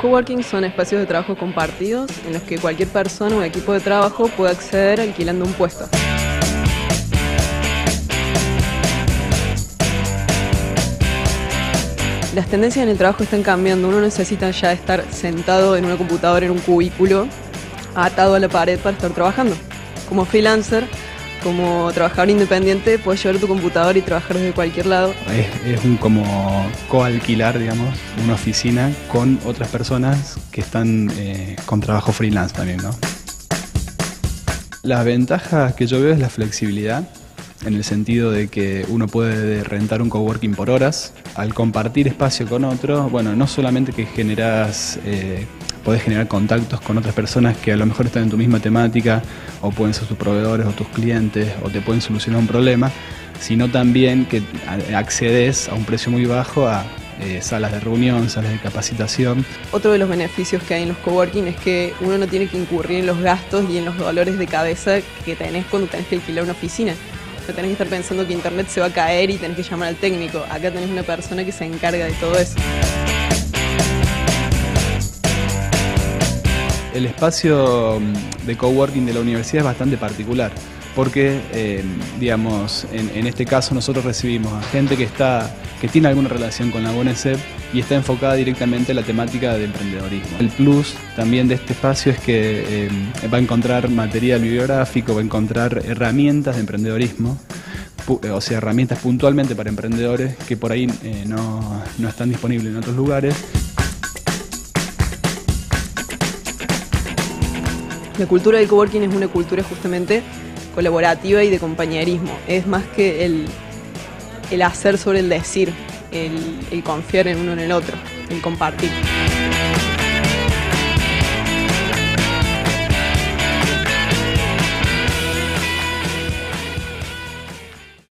Coworking son espacios de trabajo compartidos en los que cualquier persona o equipo de trabajo puede acceder alquilando un puesto. Las tendencias en el trabajo están cambiando. Uno necesita ya estar sentado en una computadora en un cubículo, atado a la pared para estar trabajando. Como freelancer, como trabajador independiente, puedes llevar tu computadora y trabajar desde cualquier lado. Es, un como coalquilar, digamos, una oficina con otras personas que están eh, con trabajo freelance también, ¿no? Las ventajas que yo veo es la flexibilidad en el sentido de que uno puede rentar un coworking por horas. Al compartir espacio con otro, bueno, no solamente que generas, eh, podés generar contactos con otras personas que a lo mejor están en tu misma temática, o pueden ser tus proveedores o tus clientes, o te pueden solucionar un problema, sino también que accedes a un precio muy bajo a eh, salas de reunión, salas de capacitación. Otro de los beneficios que hay en los coworking es que uno no tiene que incurrir en los gastos y en los dolores de cabeza que tenés cuando tenés que alquilar una oficina tenés que estar pensando que internet se va a caer y tenés que llamar al técnico. Acá tenés una persona que se encarga de todo eso. El espacio mm, de coworking de la universidad es bastante particular porque, eh, digamos, en, este caso nosotros recibimos a gente que está que tiene alguna relación con la UNESEP y está enfocada directamente en la temática de emprendedorismo. El plus también de este espacio es que eh, va a encontrar material bibliográfico, va a encontrar herramientas de emprendedorismo, o sea, herramientas puntualmente para emprendedores que por ahí eh, no, no están disponibles en otros lugares. La cultura del coworking es una cultura justamente colaborativa y de compañerismo. Es más que el, el hacer sobre el decir, el, el confiar en uno en el otro, el compartir.